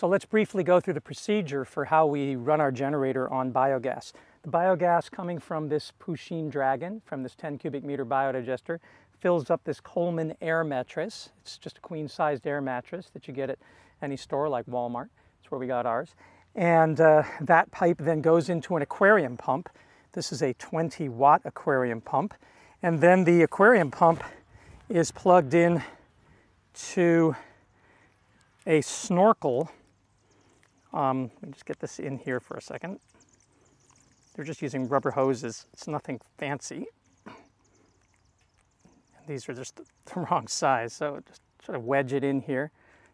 So let's briefly go through the procedure for how we run our generator on biogas. The biogas coming from this Puxin Dragon, from this 10 cubic meter biodigester, fills up this Coleman air mattress. It's just a queen sized air mattress that you get at any store like Walmart. That's where we got ours. And uh, that pipe then goes into an aquarium pump. This is a 20 watt aquarium pump. And then the aquarium pump is plugged in to a snorkel. Um, let me just get this in here for a second. They're just using rubber hoses. It's nothing fancy. These are just the wrong size, so just sort of wedge it in here.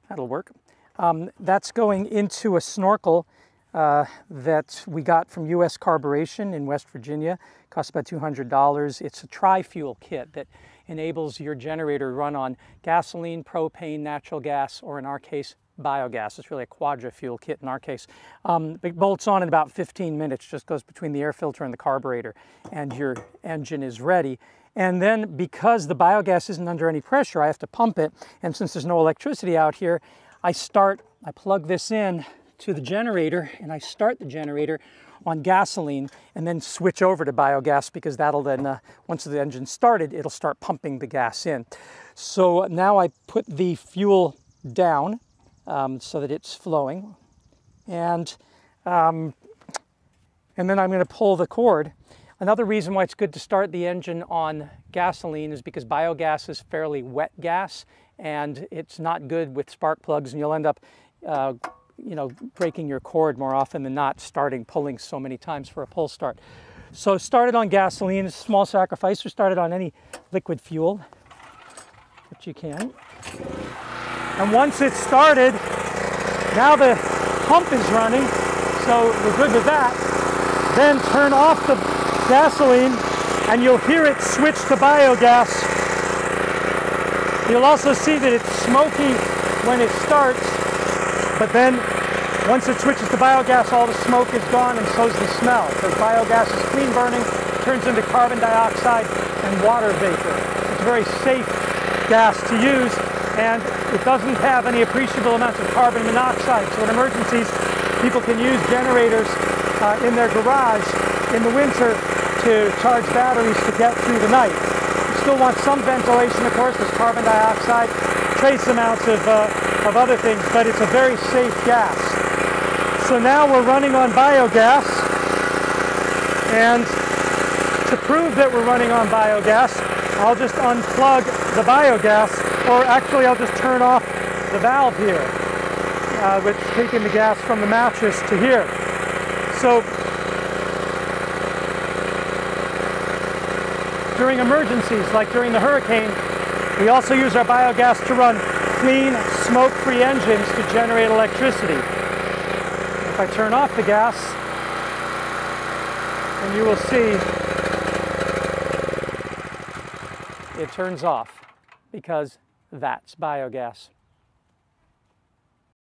That'll work. Um, that's going into a snorkel uh, that we got from U.S. Carburetion in West Virginia. Costs about $200. It's a tri-fuel kit that enables your generator to run on gasoline, propane, natural gas, or in our case, biogas. It's really a quadra fuel kit in our case. Um, it bolts on in about 15 minutes, just goes between the air filter and the carburetor, and your engine is ready. And then because the biogas isn't under any pressure, I have to pump it. And since there's no electricity out here, I start, I plug this in to the generator and I start the generator on gasoline and then switch over to biogas because that'll then, uh, once the engine's started, it'll start pumping the gas in. So now I put the fuel down um, so that it's flowing and, um, and then I'm going to pull the cord. Another reason why it's good to start the engine on gasoline is because biogas is fairly wet gas and it's not good with spark plugs and you'll end up uh, you know, breaking your cord more often than not, starting pulling so many times for a pull start. So started on gasoline, small sacrifice, or started on any liquid fuel that you can. And once it's started, now the pump is running, so we're good with that. Then turn off the gasoline and you'll hear it switch to biogas. You'll also see that it's smoky when it starts but then once it switches to biogas, all the smoke is gone and so's the smell. Because biogas is clean burning, turns into carbon dioxide and water vapor. It's a very safe gas to use and it doesn't have any appreciable amounts of carbon monoxide. So in emergencies, people can use generators uh, in their garage in the winter to charge batteries to get through the night. You still want some ventilation, of course, with carbon dioxide, trace amounts of uh, of other things, but it's a very safe gas. So now we're running on biogas, and to prove that we're running on biogas, I'll just unplug the biogas, or actually I'll just turn off the valve here, uh, which taking the gas from the mattress to here. So during emergencies, like during the hurricane, we also use our biogas to run clean, smoke-free engines to generate electricity. If I turn off the gas, and you will see it turns off because that's biogas.